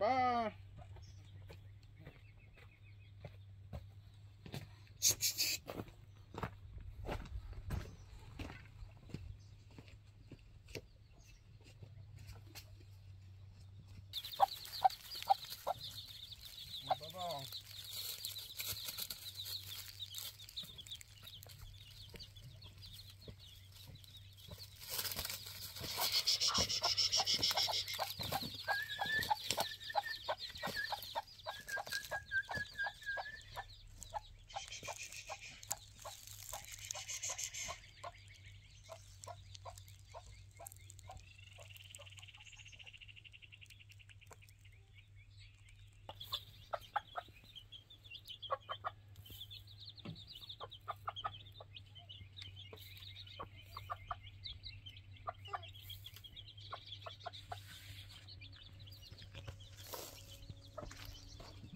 Bye-bye.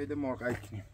Seyde morg aikni.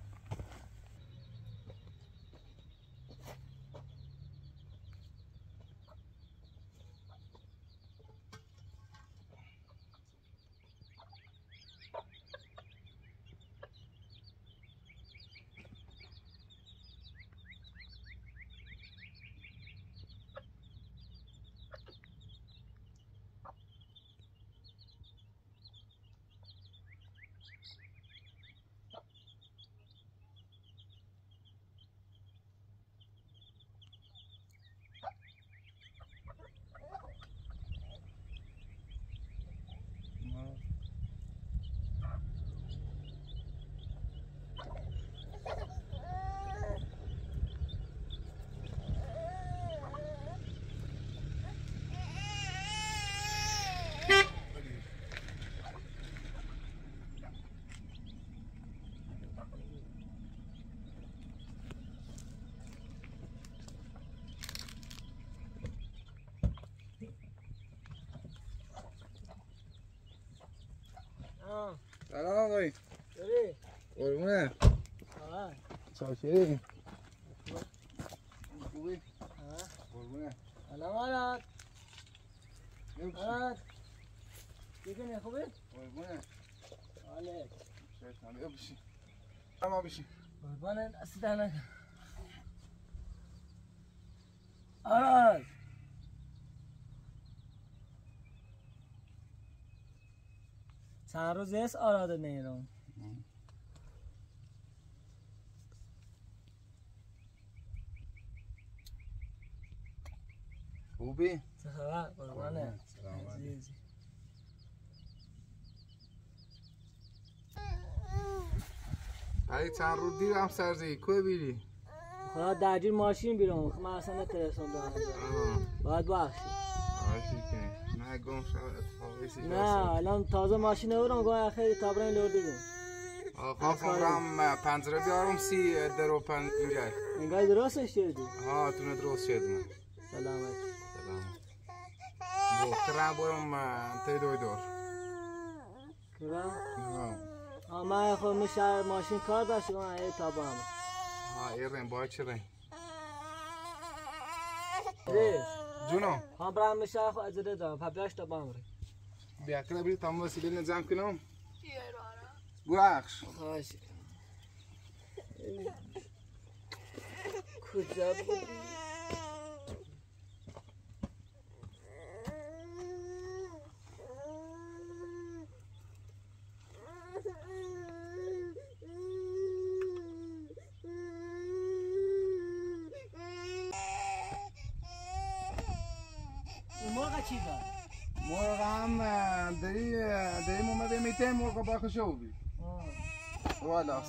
سلام آقای. داری؟ قربونه. چاکری. خوبی؟ قربونه. سلام آراد. آراد. دیگه خوبی؟ قربونه. آله شیطان بیا بشین. اما بشین. قربانت. دست در نکن روز است آراد نیرم. خوبی؟ خبر قربانت. سلام. عزیزی. علی چند رو دیرم سرزی کوه بیری؟ خدا درجیر ماشین بیرون. من اصلا نترسم به آه. باید بخشی آشی کنی نه گم شد نه الان تازه ماشین نبودم گوه خیلی تابرین لرده بود آقا فقرم پنجره بیارم سی درو پن اینجا انگاه درستش کردی ها تونه درست شد. من سلامت سلام. بخترم برم تی دوی دور. کرا؟ ها من خود میشه ماشین کار داشت من ای تابا هم ها ایرین باید چه رین هم برام میشه خود اجره دارم. پا بیاش تابا هم ری بیا کنه بری تمام وسیله نظام کنم. بخش خواهش. کجا بودی؟ latida. Morama, daí, daí mo mede me tem mo com baixo chove. Olha.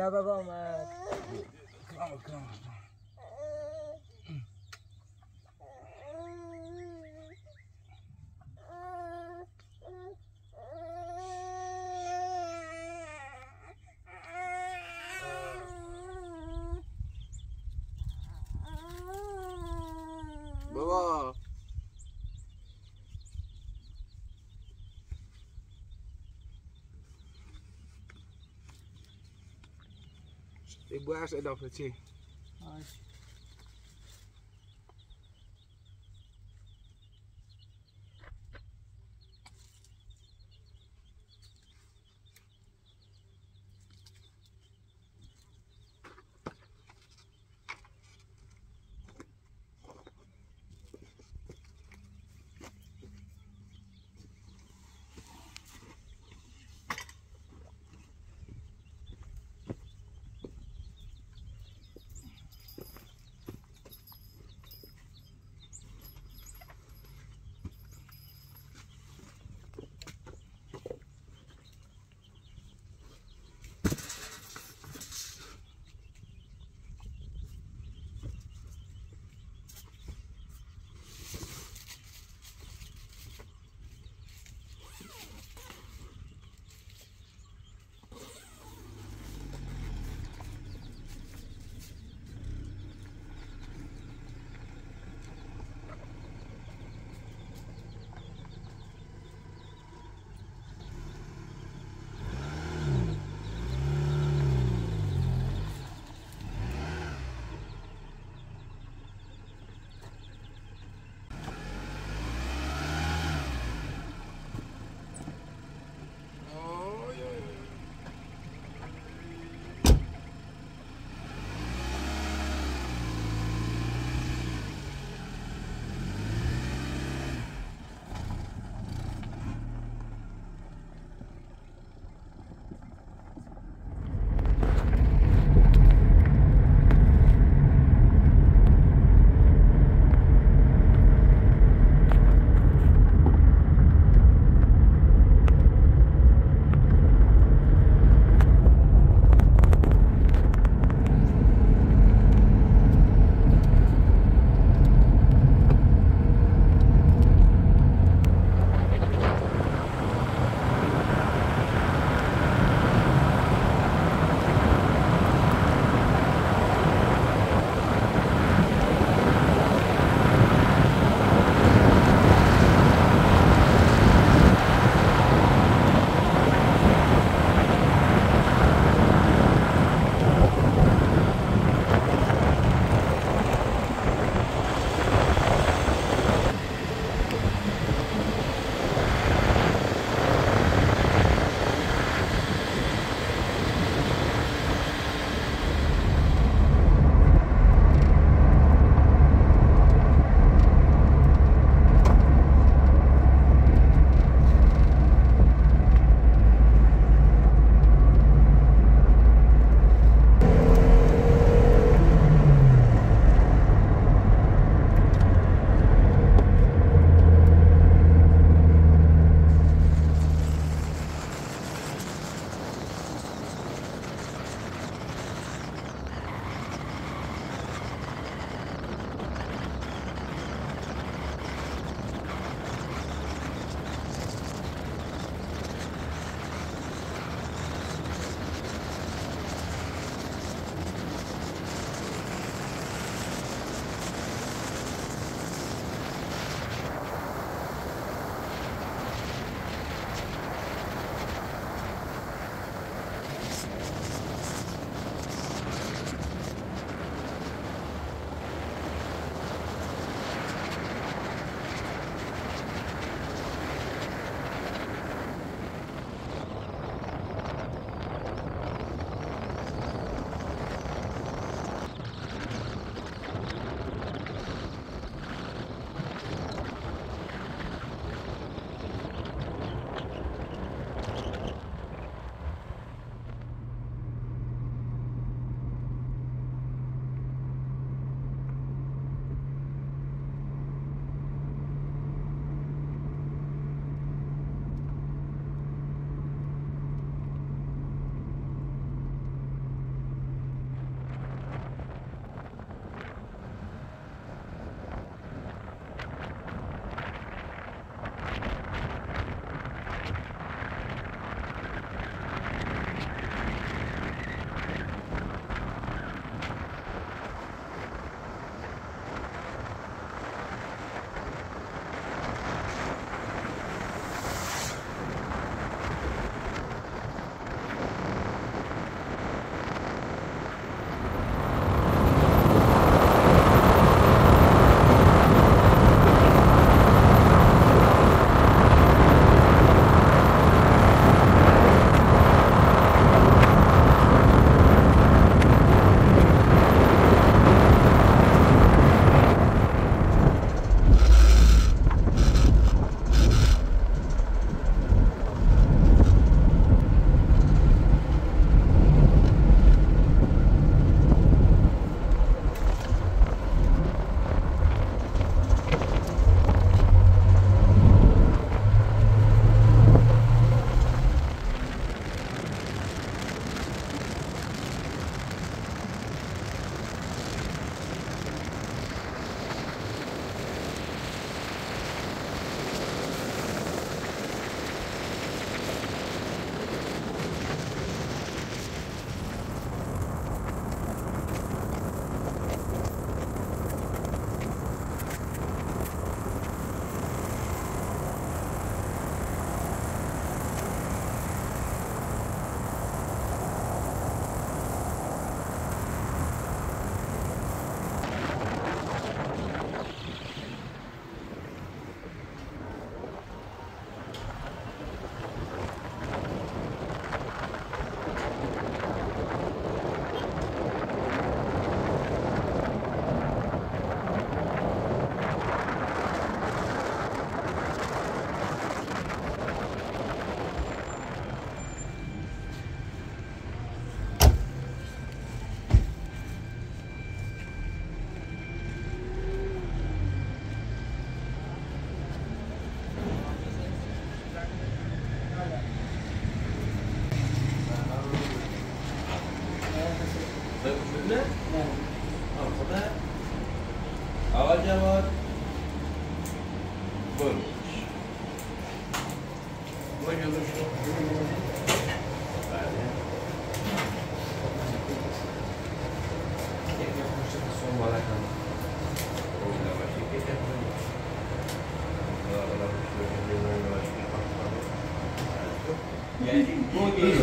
Yeah, but, but, man. Oh, God. Ich Ibu harus ada operasi.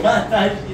Boa tarde.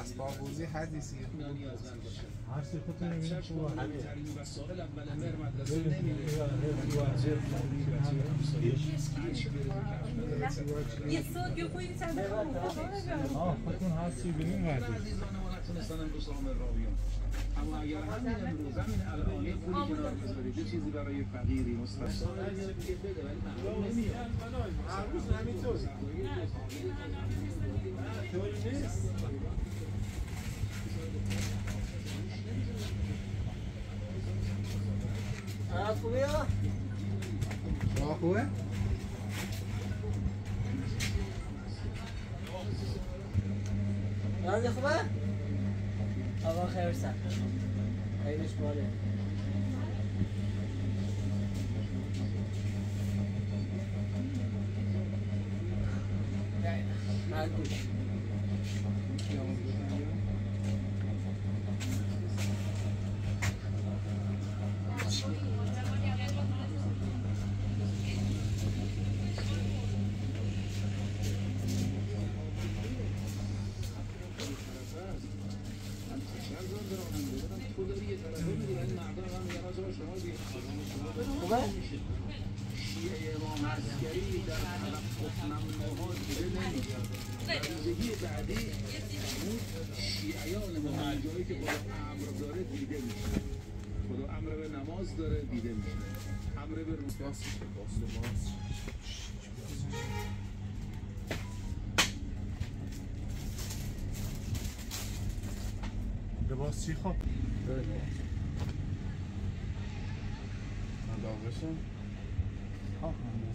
اسباب بوزی حدیثی هر سه خودتون می‌بینیم خوبه یه صوت یه کوی چند آه خودتون هر سی بینیم ورزش تونستن دو سام راویان اما اگر همین امروز همین الان یه پولی کنار بذارید یه چیزی برای فقیری مستثنا نمیاد حالت خوبه ها؟ راه خوبه؟ رازی خوبه؟ آقا خیر سر خیلیش باله هر گوش خوبه؟ در دیده بعدی اون شیعیان جایی که خدا امر داره دیده میشه خدا امر به نماز داره دیده میشه امر به روز باز شد، باز شد، باز شد. لباس چی خب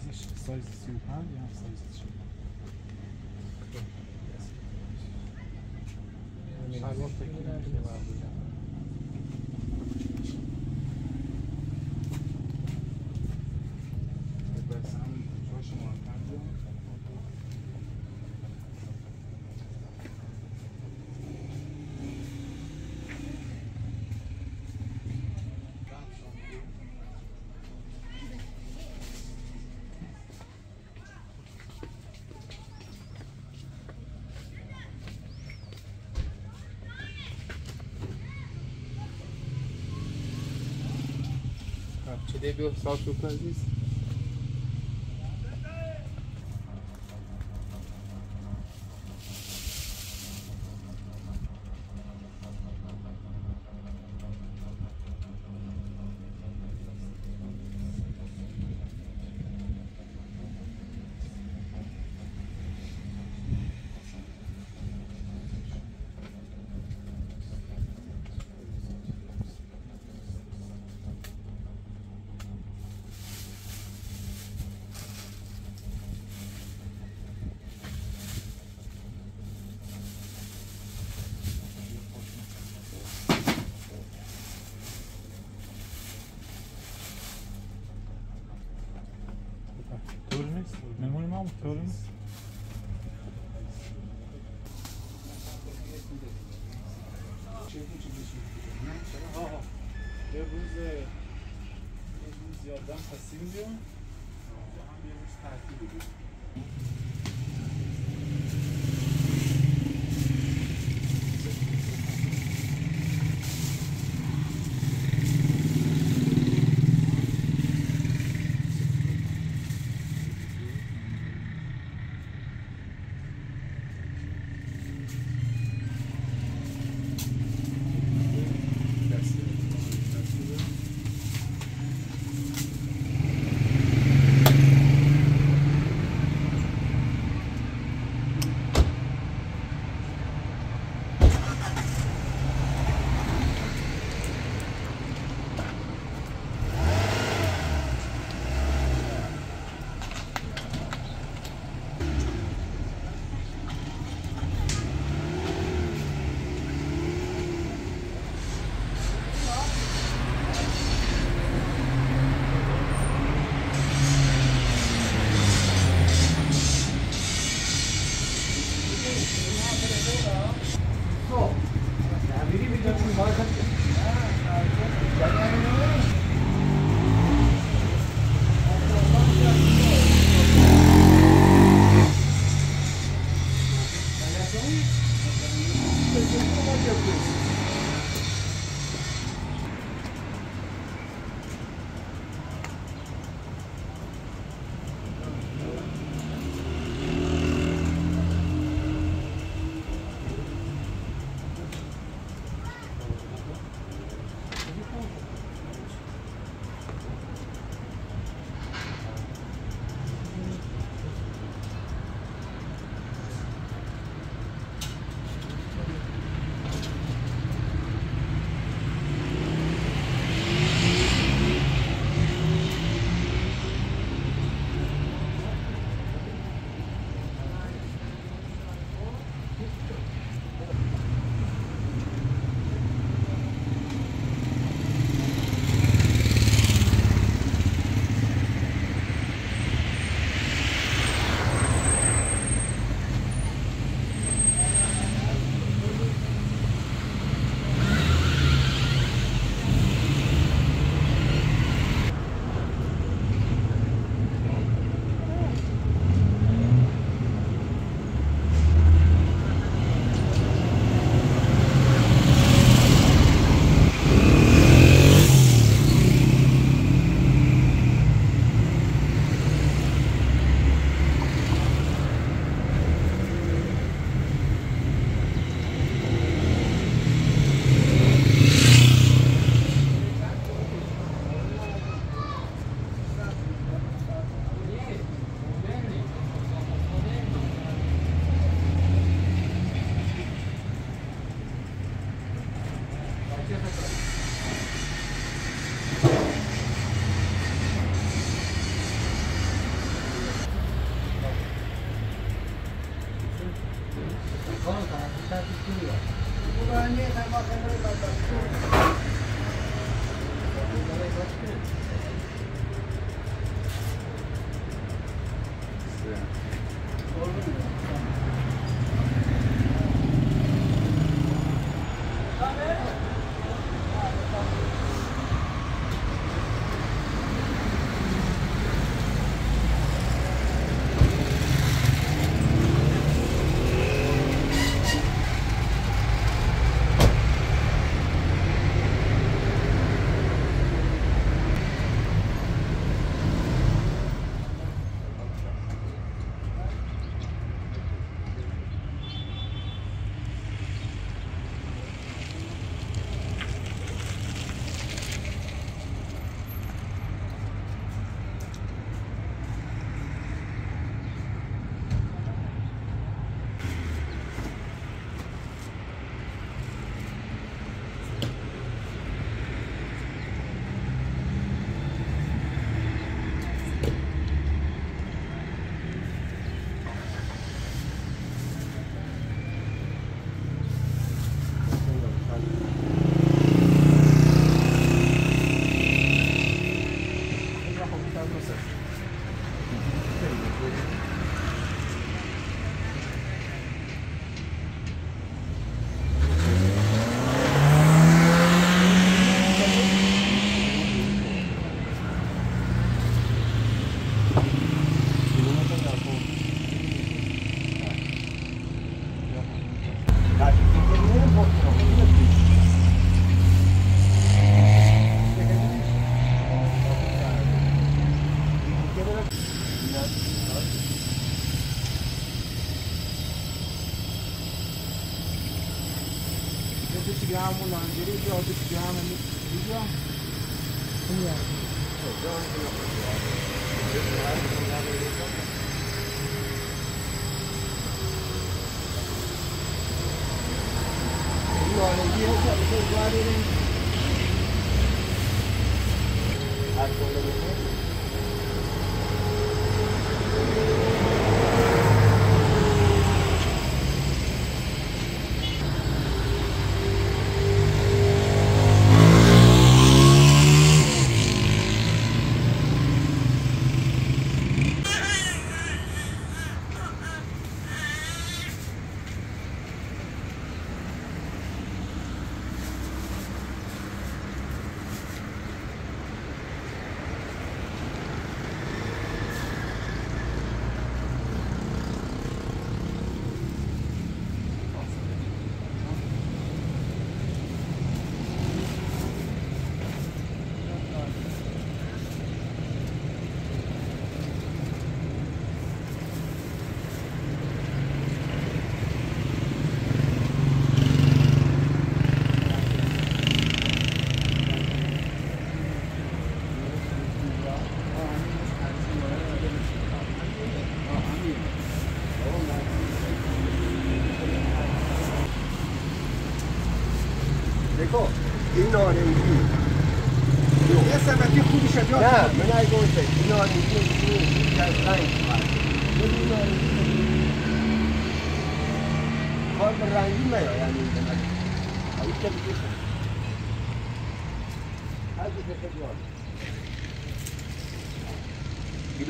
existe sóis de ou e há sóis de Silpar. Sabe tem ir lá? deve bir salto çok aziz. you?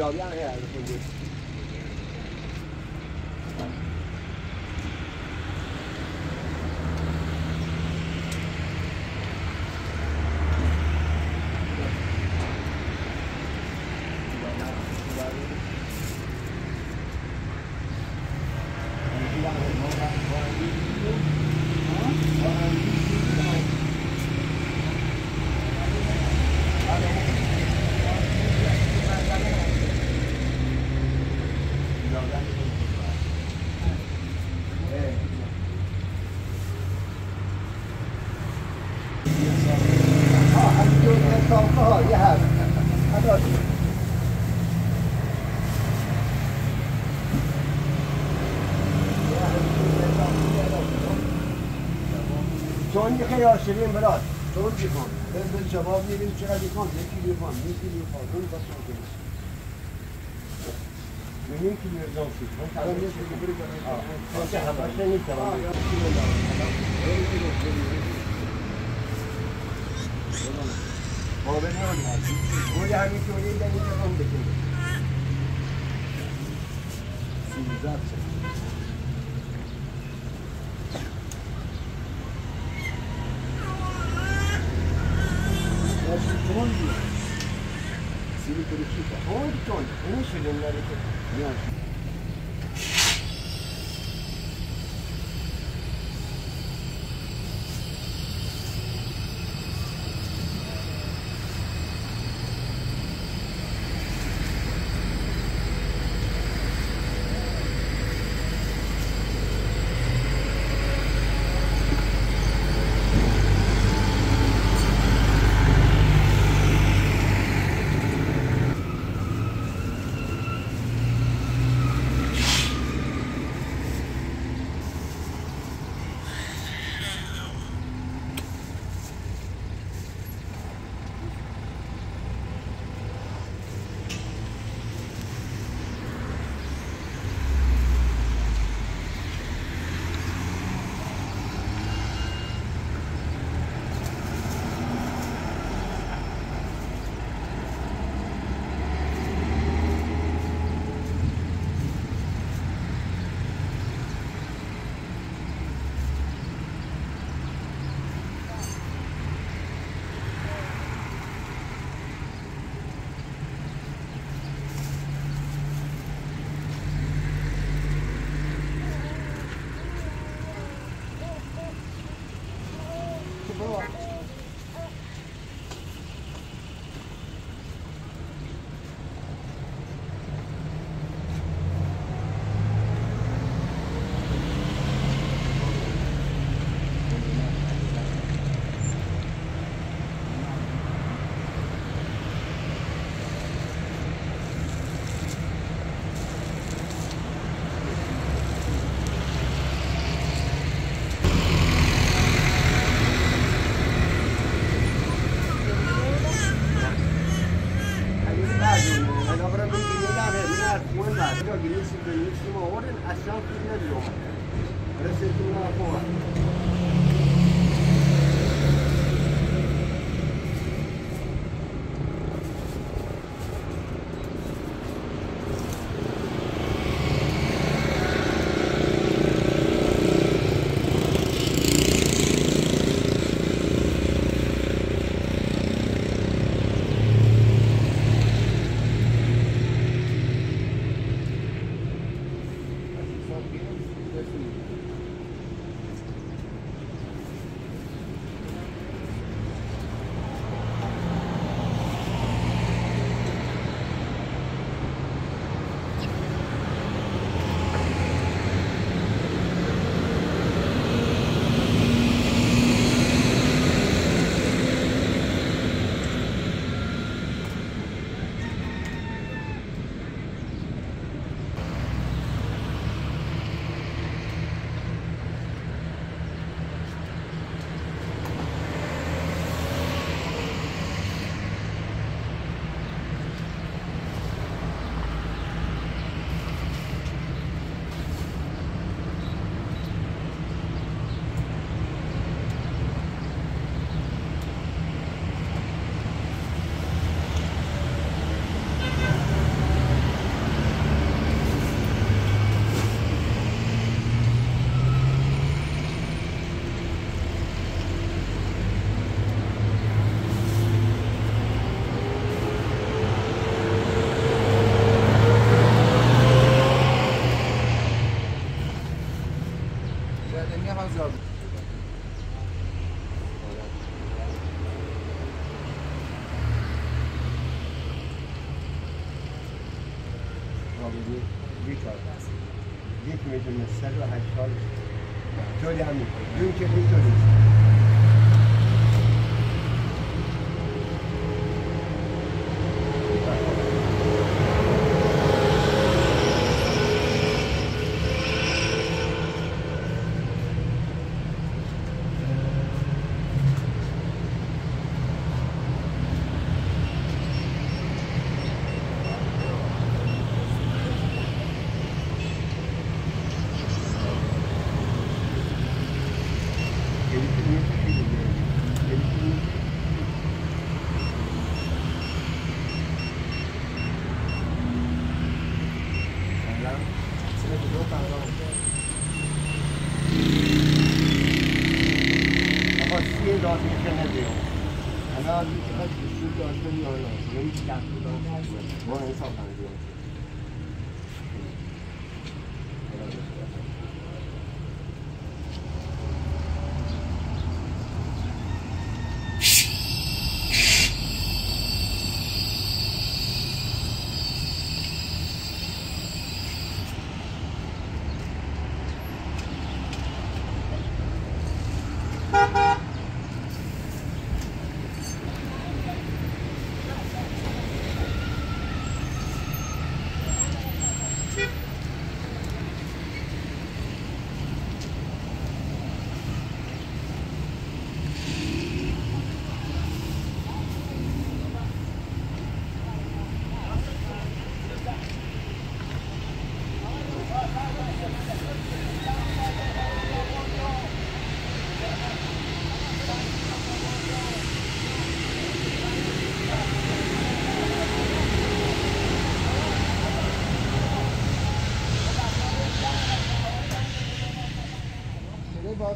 到两个小时回 که خیلی شیرین برات چون کن به جواب میدیم چقدر کن یکی لیوان یکی لیوان اون بس اون کنی ببین که میرزان شد من کلام نیست که بری کنم باشه همشه نیست قابل نمیدونم گوی همینطوری 苦しいから、本当に、本州で生まれてる。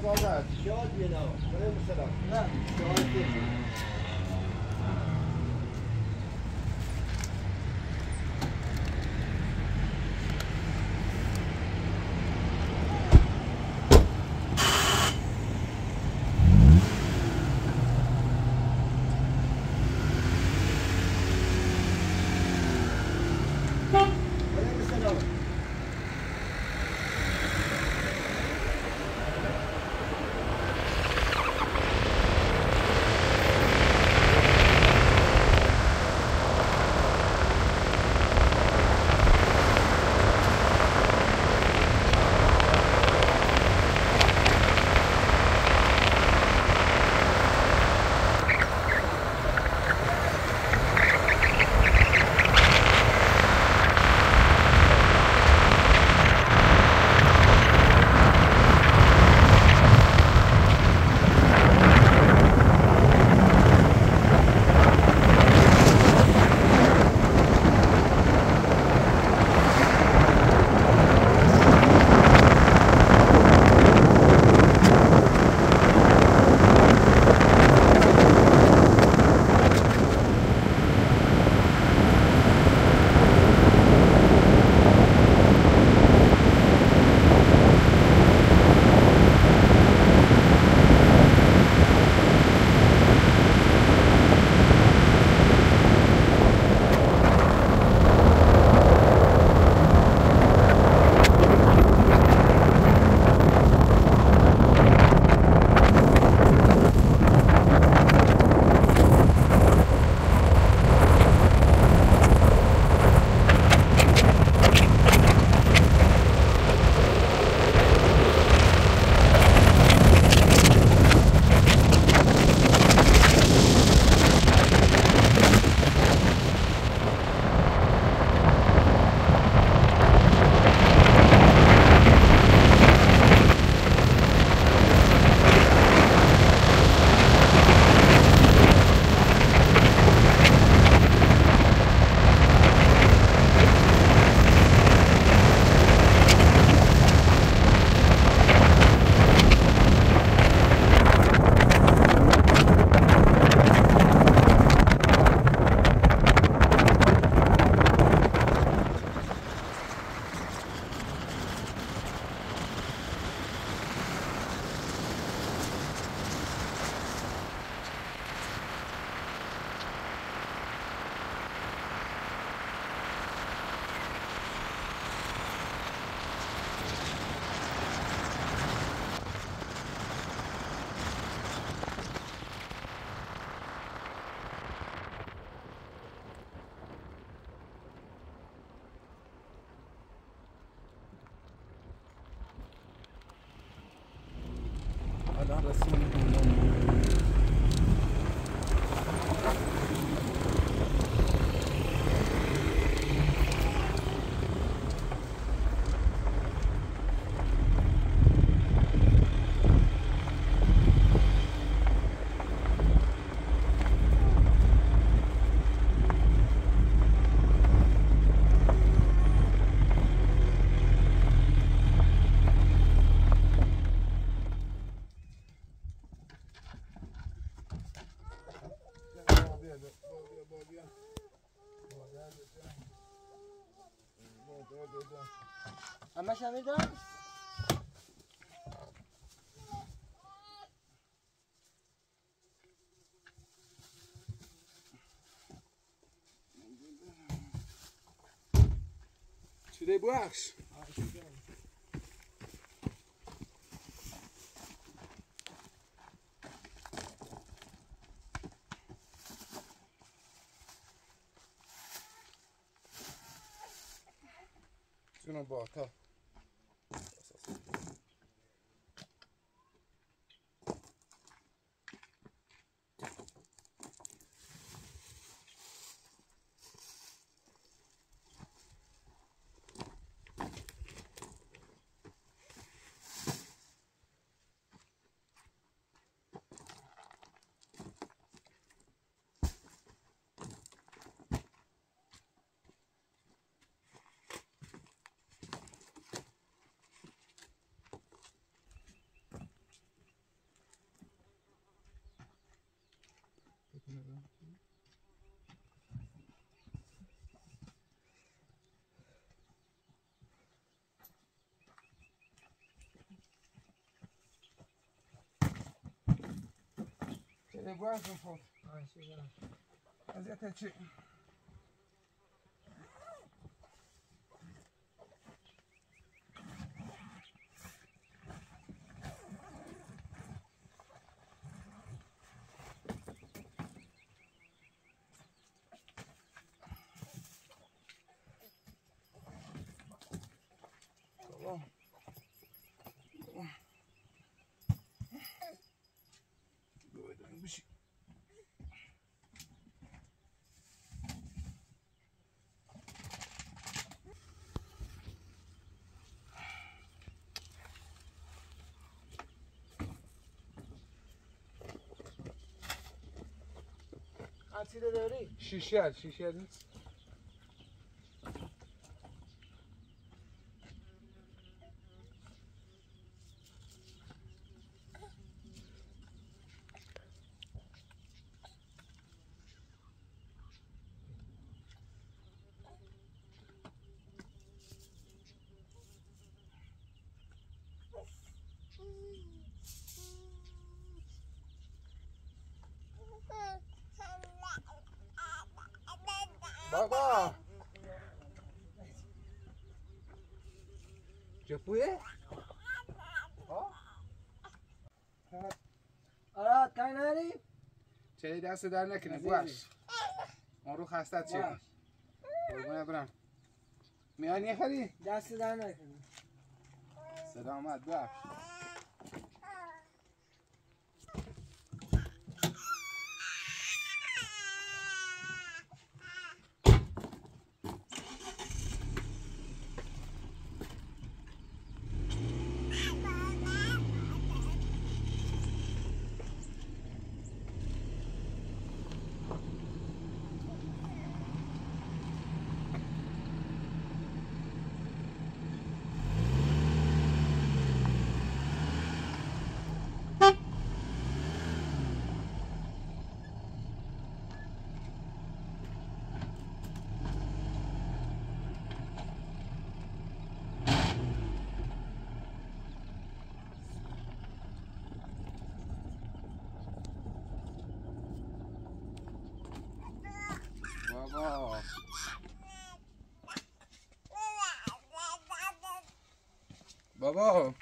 بازار دست شاد بینا نه شاد soon. Acha, amigão? Tirei buracos? Ah, Şuna bak ha. là-bas. Quer boas, um pouco? Ah, chega lá. Fazer até قصیده داری؟ شیشه شیشه نیست چه دست در عزیزی. باش اون رو خسته چه. قربونه برم. میانی خری دست در نکنی سلامت باش para abajo.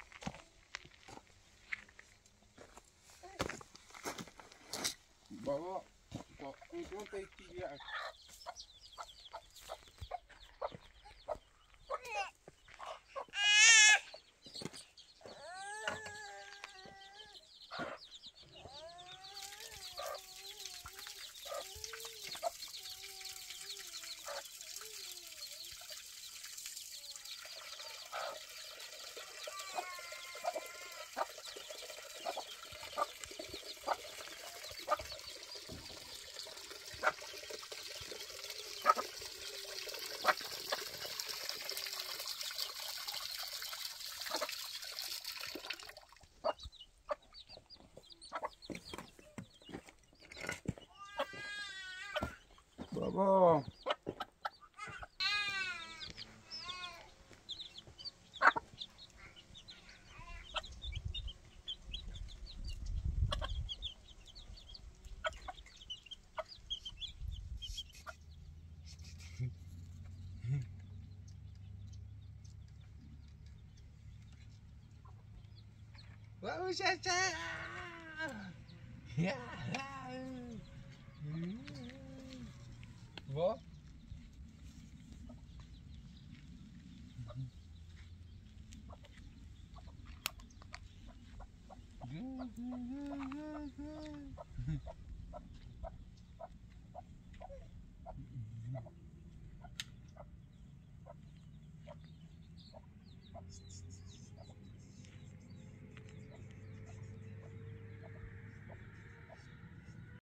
Wow, Shasha! Ah! Yeah!